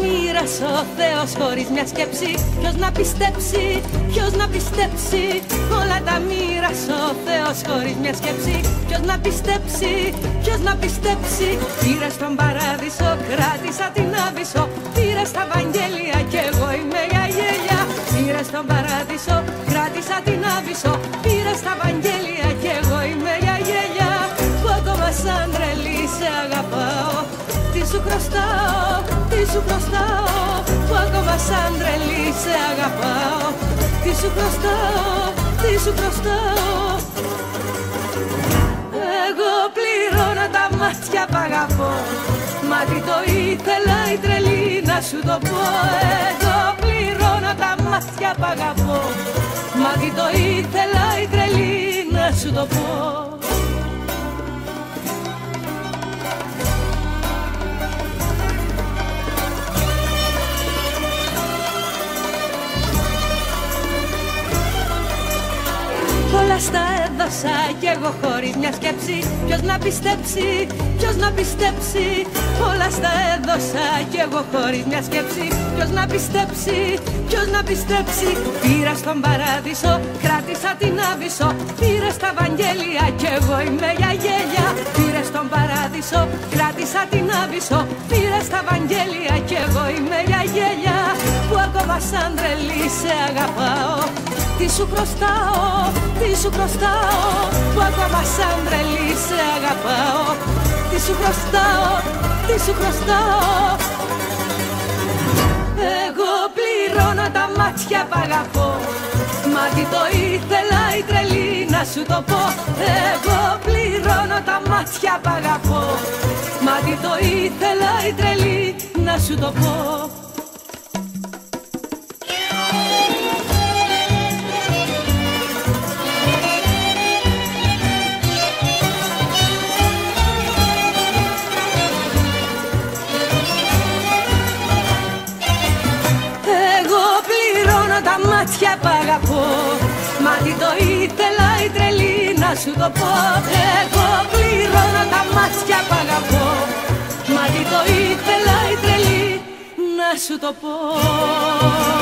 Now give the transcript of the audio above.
μοίρασε ο Θεός χωρίς μια σκέψη. Ποιος να πιστέψει, ποιος να πιστέψει. Όλα τα μοίρασε ο Θεός χωρίς μια σκέψη. Ποιος να πιστέψει, ποιος να πιστέψει. Πήρα στον παράδεισο, κράτησα την άβυσο. Πήρα στα Βαγγέλια κι εγώ είμαι για γέλια Πήρα στον παράδεισο, κράτησα την άβυσο. Πήρα στα Βαγγέλια κι εγώ είμαι για γέλια Που ακόμα σαν τρελή σε αγαπάω. Τι σου χρωστάω, τι σου χρωστάω σε αγαπάω. Τι σου χρωστάω, τι σου χρωστάω Εγώ πληρώνω τα μάτια που αγαπώ. Μα τι το ήθελα η τρελή να σου το πω. Εγώ πληρώνω τα μάτια που αγαπώ. Μα τι το ήθελα η τρελή να σου το πω Όλα στα έδωσα κι εγώ χωρίς μια σκέψη. Ποιος να πιστέψει, ποιος να πιστέψει. Όλα στα έδωσα κι εγώ χωρίς μια σκέψη. Ποιος να πιστέψει, ποιος να πιστέψει. Πήρα στον παράδεισο, κράτησα την άβυσο. Πήρα στα Βαγγέλια κι εγώ είμαι για γέλια. Πήρα στον παράδεισο, κράτησα την άβυσο. Πήρα στα Βαγγέλια κι εγώ είμαι για γέλια. Που ακόμα σαν τρελή σε αγαπάω τι σου χρωστάω, τι σου χρωστάω Που ακόμα σαν τρελή σε αγαπάω. Τι σου χρωστάω, τι σου χρωστάω Εγώ πληρώνω τα μάτια που αγαπώ. Μα τι το ήθελα η τρελή να σου το πω. Εγώ πληρώνω τα μάτια που αγαπώ. Μα τι το ήθελα η τρελή να σου το πω τα μάτια που αγαπώ Μα τι το ήθελα η τρελή να σου το πω. Εγώ πληρώνω τα μάτια που αγαπώ Μα τι το ήθελα η τρελή να σου το πω